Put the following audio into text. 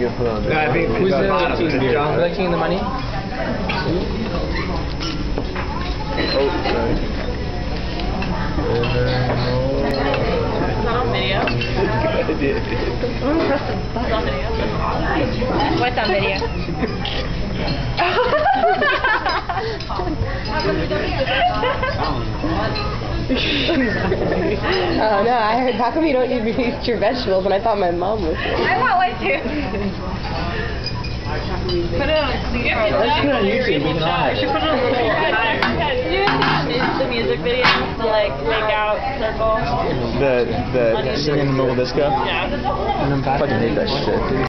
You put on No, I think Who's the bottom, collecting the John. collecting the money? Oh, sorry. Is that on video? On video. What's on video? Oh no, I heard how come you don't eat, eat your vegetables and I thought my mom was I want one too. Put it on speaker. Let's put it on YouTube. We can all have it. Put it on the music video, the like make out circle. The the singing in the middle of disco. Yeah. I'm. Fucking hate that shit.